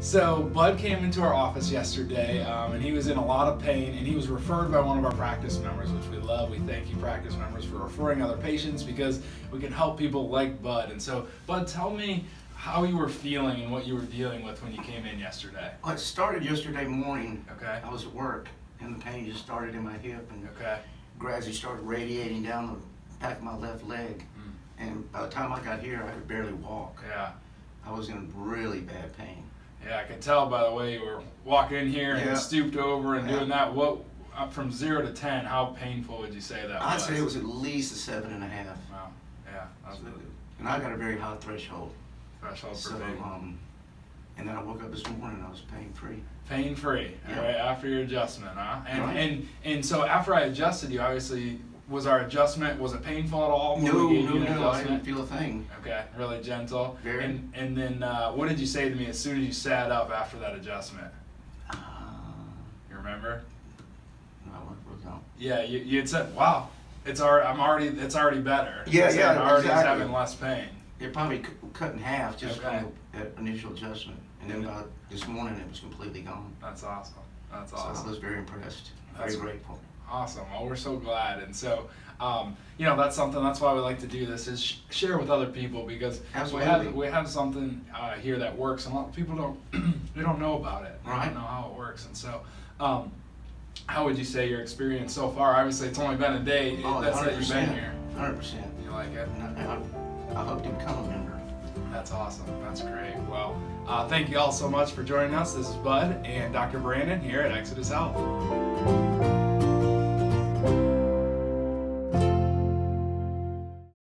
So Bud came into our office yesterday, um, and he was in a lot of pain, and he was referred by one of our practice members, which we love. We thank you, practice members, for referring other patients because we can help people like Bud. And so, Bud, tell me how you were feeling and what you were dealing with when you came in yesterday. Well, it started yesterday morning. Okay. I was at work, and the pain just started in my hip, and Okay. gradually started radiating down the back of my left leg. Mm. And by the time I got here, I could barely walk. Yeah. I was in really bad pain. Yeah, I could tell by the way you were walking in here and Yeah. stooped over and Yeah. doing that. What, up from zero to ten, how painful would you say that was? I'd was? say it was at least a seven and a half. Wow. Yeah. Was And I got a very high threshold. threshold for So, pain. um, and then I woke up this morning, and I was pain free. Pain free, Yeah. all right, after your adjustment, huh? And, Right. and and so after I adjusted you, obviously, was our adjustment was it painful at all? No, no, no, I didn't feel a thing. Okay, really gentle. Very. And and then uh, what did you say to me as soon as you sat up after that adjustment? Uh, You remember? no, what was that? Yeah, you, you had said, "Wow, it's already I'm already it's already better." Yeah, yeah, already exactly. having less pain. It probably cu- cut in half just Okay. from that initial adjustment. And then by this morning, it was completely gone. That's awesome. That's So I was very impressed, That's very grateful. Awesome. Well, we're so glad, and so um, you know that's something. That's why we like to do this is sh- share with other people because we have we have something uh, here that works, and a lot of people don't they don't know about it. They don't know how it works, and so. Um, how would you say your experience so far? Obviously, it's only been a day. Oh, that's that you've been 100%. here. 100%. You like it? I, I, I hope to become a member. That's awesome. That's great. Well, uh, thank you all so much for joining us. This is Bud and Dr. Brandon here at Exodus Health.